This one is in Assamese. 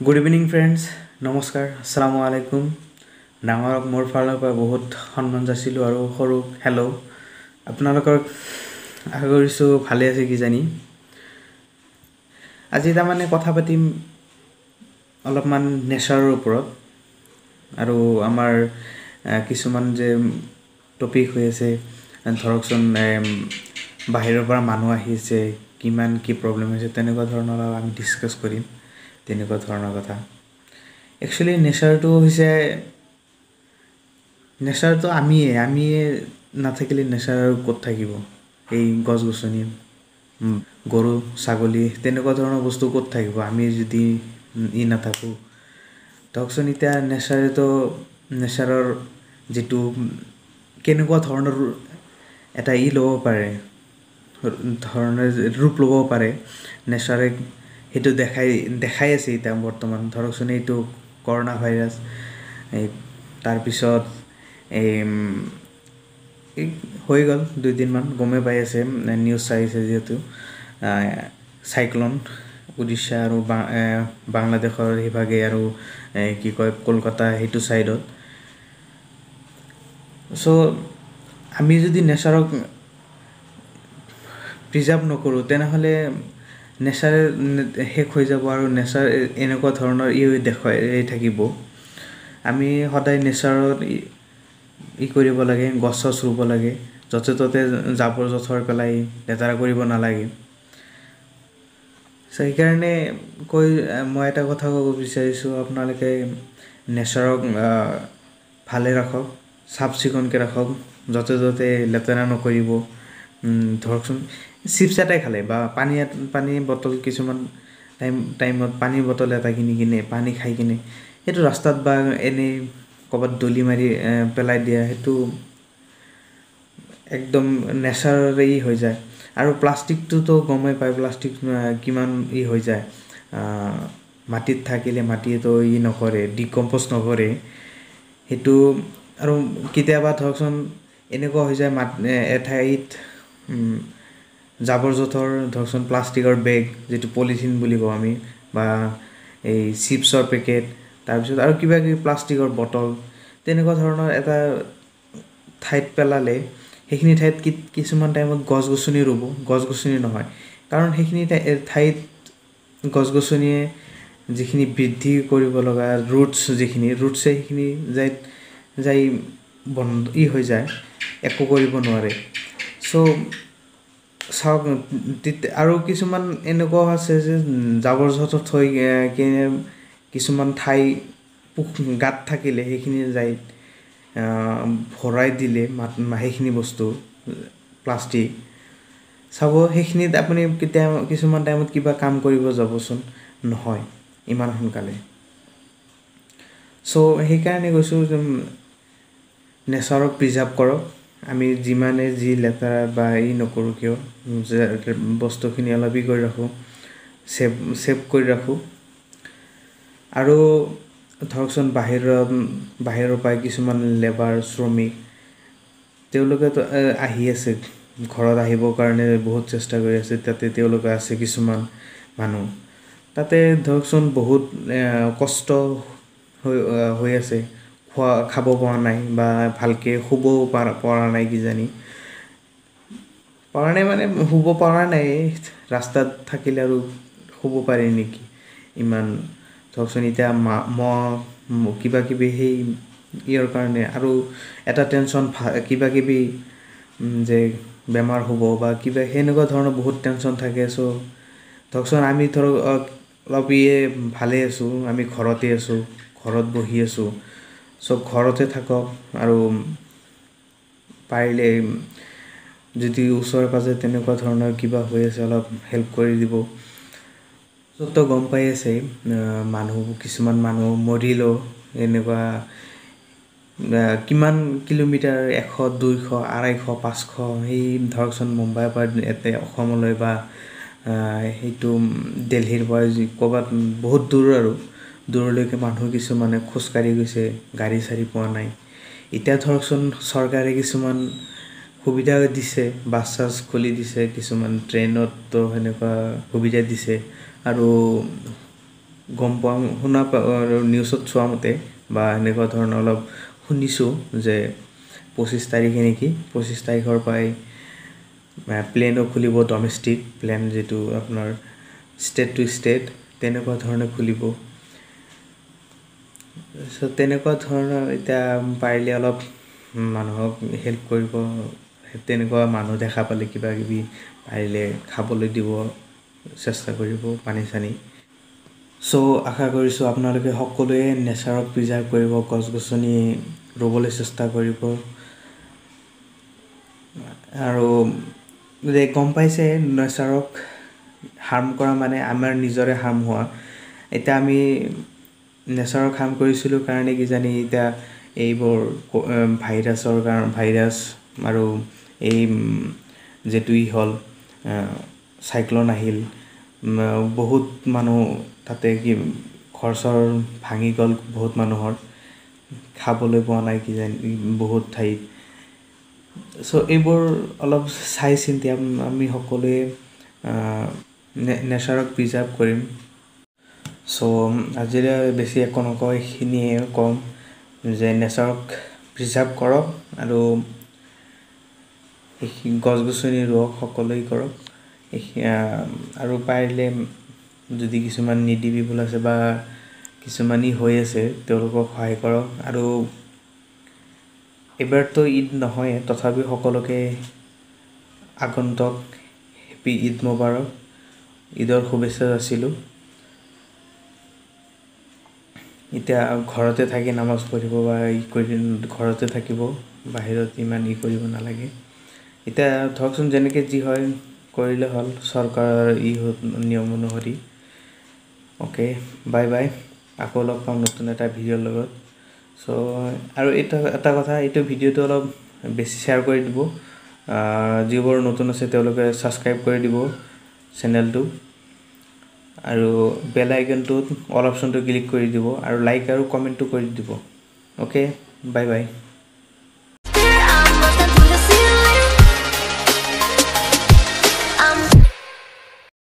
গুড ইভিনিং ফ্ৰেণ্ডছ নমস্কাৰ আছালামু আলাইকুম ডাঙৰক মোৰ ফালৰ পৰা বহুত সন্মান যাচিলোঁ আৰু সৰুক হেল্ল' আপোনালোকক আশা কৰিছোঁ ভালে আছে কিজানি। আজি তাৰমানে কথা পাতিম অলপমান নেচাৰৰ ওপৰত আৰু আমাৰ কিছুমান যে টপিক হৈ আছে ধৰকচোন বাহিৰৰ পৰা মানুহ আহিছে কিমান কি প্ৰব্লেম হৈছে তেনেকুৱা ধৰণৰ আমি ডিছকাছ কৰিম। তেনেকুৱা ধৰণৰ কথা। একচুৱেলি নেচাৰটো হৈছে নেচাৰটো আমিয়ে আমিয়ে নাথাকিলে নেচাৰ ক'ত থাকিব? এই গছ গছনি গৰু ছাগলী তেনেকুৱা ধৰণৰ বস্তু ক'ত থাকিব? আমি যদি ই নাথাকোঁ। ধৰকচোন এতিয়া নেচাৰেতো নেচাৰৰ যিটো কেনেকুৱা ধৰণৰ এটা ই ল'ব পাৰে ধৰণে ৰূপ ল'ব পাৰে নেচাৰে সেইটো দেখাই দেখাই আছে এতিয়া বৰ্তমান। ধৰকচোন এইটো কৰোণা ভাইৰাছ এই তাৰপিছত এই হৈ গ'ল দুদিনমান গমেই পাই আছে নিউজ চাই আছে যিহেতু। চাইক্লন উৰিষ্যা আৰু বাংলাদেশৰ সিভাগে আৰু কি কয় কলকাতা সেইটো ছাইডত চ' আমি যদি নেচাৰক প্ৰিজাৰ্ভ নকৰোঁ তেনেহ'লে নেচাৰে শেষ হৈ যাব আৰু নেচাৰ এনেকুৱা ধৰণৰ ই দেখুৱাই থাকিব। আমি সদায় নেচাৰত ই কৰিব লাগে গছ চছ ৰুব লাগে য'তে ত'তে জাবৰ জোঁথৰ পেলাই লেতেৰা কৰিব নালাগে। চ' সেইকাৰণে কৈ মই এটা কথা ক'ব বিচাৰিছোঁ আপোনালোকে নেচাৰক ভালে ৰাখক চাফ চিকুণকৈ ৰাখক য'তে ত'তে লেতেৰা নকৰিব। ধৰকচোন চিপছ এটাই খালে বা পানী পানী বটল কিছুমান টাইম টাইমত পানীৰ বটল এটা কিনি কিনে পানী খাই কিনে সেইটো ৰাস্তাত বা এনেই ক'ৰবাত দলি মাৰি পেলাই দিয়া সেইটো একদম নেচাৰেলি হৈ যায়। আৰু প্লাষ্টিকটোতো গমেই পায় প্লাষ্টিক কিমান ই হৈ যায়। মাটিত থাকিলে মাটিয়েতো ই নকৰে ডিকম্প'জ নকৰে। সেইটো আৰু কেতিয়াবা ধৰকচোন এনেকুৱা হৈ যায় মাত এঠাইত জাবৰ জোঁথৰ ধৰকচোন প্লাষ্টিকৰ বেগ যিটো পলিথিন বুলি কওঁ আমি বা এই চিপছৰ পেকেট তাৰপিছত আৰু কিবা কিবি প্লাষ্টিকৰ বটল তেনেকুৱা ধৰণৰ এটা ঠাইত পেলালে সেইখিনি ঠাইত কি কিছুমান টাইমত গছ গছনি ৰুব গছ গছনি নহয়। কাৰণ সেইখিনি ঠাইত গছ গছনিয়ে যিখিনি বৃদ্ধি কৰিব লগা ৰুটছ যিখিনি ৰুটছে সেইখিনি যাই যাই বন্ধ ই হৈ যায় একো কৰিব নোৱাৰে। চ' চাওক আৰু কিছুমান এনেকুৱাও আছে যে জাবৰ জোঁথৰ থৈ কিনে কিছুমান ঠাই পোক গাঁত থাকিলে সেইখিনি যাই ভৰাই দিলে সেইখিনি বস্তু প্লাষ্টিক। চাব সেইখিনিত আপুনি কেতিয়া কিছুমান টাইমত কিবা কাম কৰিব যাবচোন নহয় ইমান সোনকালে। চ' সেইকাৰণে কৈছোঁ যে নেচাৰক প্ৰিজাৰ্ভ কৰক। আমি যিমানে যি লেতেৰা বা ই নকৰোঁ কিয় বস্তুখিনি অলপ ই কৰি ৰাখোঁ ছেভ ছেভ কৰি ৰাখোঁ। আৰু ধৰকচোন বাহিৰত বাহিৰৰ পৰাই কিছুমান লেবাৰ শ্ৰমিক তেওঁলোকেতো আহি আছে। ঘৰত আহিবৰ কাৰণে বহুত চেষ্টা কৰি আছে তাতে তেওঁলোকে আছে কিছুমান মানুহ। তাতে ধৰকচোন বহুত কষ্ট হৈ হৈ আছে। খোৱা খাব পৰা নাই বা ভালকৈ শুবও পৰা নাই কিজানি। পৰা নাই মানে শুব পৰা নাই ৰাস্তাত থাকিলে আৰু শুব পাৰি নেকি? ইমান ধৰকচোন এতিয়া মা মহ কিবা কিবি সেই ইয়াৰ কাৰণে আৰু এটা টেনশ্যন কিবা কিবি যে বেমাৰ হ'ব বা কিবা সেনেকুৱা ধৰণৰ বহুত টেনশ্যন থাকে। চ' ধৰকচোন আমি ধৰক অলপ ইয়ে ভালে আছোঁ আমি ঘৰতে আছোঁ ঘৰত বহি আছোঁ। চ' ঘৰতে থাকক আৰু পাৰিলে যদি ওচৰে পাজৰে তেনেকুৱা ধৰণৰ কিবা হৈ আছে অলপ হেল্প কৰি দিব। চবতো গম পাই আছে মানুহ কিছুমান মানুহ মৰিলেও এনেকুৱা কিমান কিলোমিটাৰ এশ দুইশ আঢ়ৈশ পাঁচশ সেই ধৰকচোন মুম্বাইৰ পৰা ইয়াতে অসমলৈ বা সেইটো দেলহিৰ পৰা ক'ৰবাত বহুত দূৰ আৰু। দূৰলৈকে মানুহ কিছুমানে খোজকাঢ়ি গৈছে গাড়ী চাড়ী পোৱা নাই। এতিয়া ধৰকচোন চৰকাৰে কিছুমান সুবিধা দিছে বাছ চাছ খুলি দিছে কিছুমান ট্ৰেইনতো সেনেকুৱা সুবিধা দিছে। আৰু গম পোৱা শুনা নিউজত চোৱা মতে বা এনেকুৱা ধৰণৰ অলপ শুনিছোঁ যে পঁচিছ তাৰিখে নেকি পঁচিছ তাৰিখৰ পৰাই প্লেনো খুলিব ডমেষ্টিক প্লেন যিটো আপোনাৰ ষ্টেট টু ষ্টেট তেনেকুৱা ধৰণে খুলিব। চ' তেনেকুৱা ধৰণৰ এতিয়া পাৰিলে অলপ মানুহক হেল্প কৰিব তেনেকুৱা মানুহ দেখা পালে কিবা কিবি পাৰিলে খাবলৈ দিব চেষ্টা কৰিব পানী চানী। চ' আশা কৰিছোঁ আপোনালোকে সকলোৱে নেচাৰক প্ৰিজাৰ্ভ কৰিব গছ গছনি ৰুবলৈ চেষ্টা কৰিব। আৰু গম পাইছে নেচাৰক হাৰ্ম কৰা মানে আমাৰ নিজৰে হাৰ্ম হোৱা। এতিয়া আমি নেচাৰক হাৰ্ম কৰিছিলোঁ কাৰণে কিজানি এতিয়া এইবোৰ ভাইৰাছৰ কাৰণ ভাইৰাছ আৰু এই যিটো ই হ'ল চাইক্লন আহিল বহুত মানুহ তাতে কি ঘৰ চৰ ভাঙি গ'ল বহুত মানুহৰ খাবলৈ পোৱা নাই কিজানি বহুত ঠাইত। চ' এইবোৰ অলপ চাই চিন্তি আমি সকলোৱে নেচাৰক প্ৰিজাৰ্ভ কৰিম। চ' আজিলৈ বেছি একো নকওঁ এইখিনিয়ে ক'ম। যে নেচাৰক প্ৰিজাৰ্ভ কৰক আৰু গছ গছনি ৰুৱক সকলোৱে কৰক। আৰু পাৰিলে যদি কিছুমান নিডি পিপুল আছে বা কিছুমান ই হৈ আছে তেওঁলোকক সহায় কৰক। আৰু এইবাৰতো ঈদ নহয় তথাপিও সকলোকে আগন্তক হেপী ঈদ মোবাৰক। ঈদৰ শুভেচ্ছা যাচিলোঁ এতিয়া ঘৰতে থাকি নামাজ পঢ়িব বা ই কৰি ঘৰতে থাকিব বাহিৰত ইমান ই কৰিব নালাগে। এতিয়া ধৰকচোন যেনেকৈ যি হয় কৰিলে হ'ল চৰকাৰৰ ই নিয়ম অনুসৰি। অ'কে বাই বাই আকৌ লগ পাম নতুন এটা ভিডিঅ'ৰ লগত। চ' আৰু এটা এটা কথা এইটো ভিডিঅ'টো অলপ বেছি শ্বেয়াৰ কৰি দিব। যিবোৰ নতুন আছে তেওঁলোকে ছাবস্ক্ৰাইব কৰি দিব চেনেলটো আৰু বেল আইকনটোত অল অপশ্যনটো ক্লিক কৰি দিব আৰু লাইক আৰু কমেণ্টটো কৰি দিব। Okay bye bye